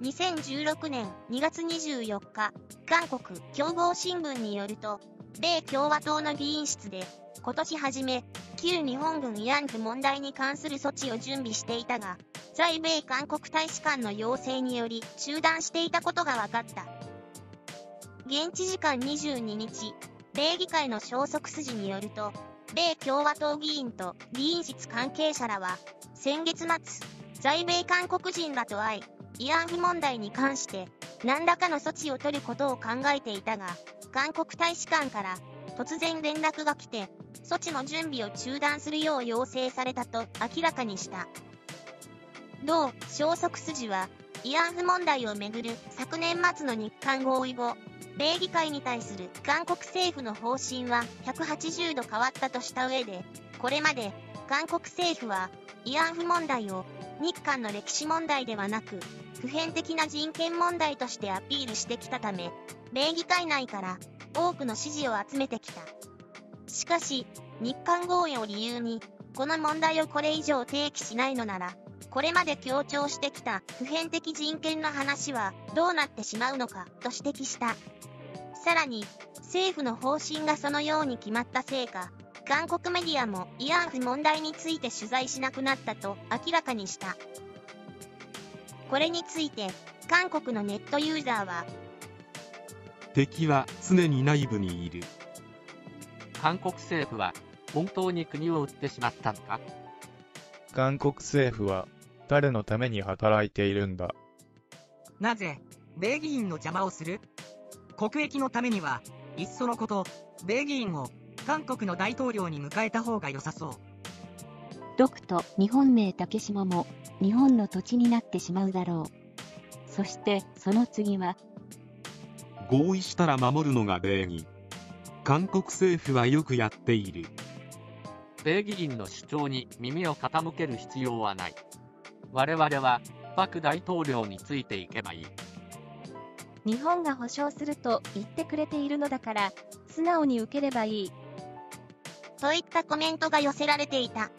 2016年2月24日、韓国共同新聞によると、米共和党の議員室で、今年初め、旧日本軍慰安婦問題に関する措置を準備していたが、在米韓国大使館の要請により中断していたことが分かった。現地時間22日、米議会の消息筋によると、米共和党議員と議員室関係者らは、先月末、在米韓国人らと会い、慰安婦問題に関して何らかの措置を取ることを考えていたが韓国大使館から突然連絡が来て措置の準備を中断するよう要請されたと明らかにした。同消息筋は慰安婦問題をめぐる昨年末の日韓合意後米議会に対する韓国政府の方針は180度変わったとした上でこれまで韓国政府は慰安婦問題を日韓の歴史問題ではなく普遍的な人権問題としてアピールしてきたため、米議会内から多くの支持を集めてきた。しかし、日韓合意を理由に、この問題をこれ以上提起しないのなら、これまで強調してきた普遍的人権の話はどうなってしまうのかと指摘した。さらに、政府の方針がそのように決まったせいか、韓国メディアも慰安婦問題について取材しなくなったと明らかにした。これについて、韓国のネットユーザーは、敵は常に内部にいる。韓国政府は本当に国を売ってしまったのか？韓国政府は誰のために働いているんだ？なぜ、米議員の邪魔をする？国益のためには、いっそのこと、米議員を韓国の大統領に迎えた方が良さそう。ドクと日本名竹島も日本の土地になってしまうだろう。そしてその次は合意したら守るのが礼儀。韓国政府はよくやっている。米議員の主張に耳を傾ける必要はない。我々はパク大統領についていけばいい。日本が保証すると言ってくれているのだから、素直に受ければいい。といったコメントが寄せられていた。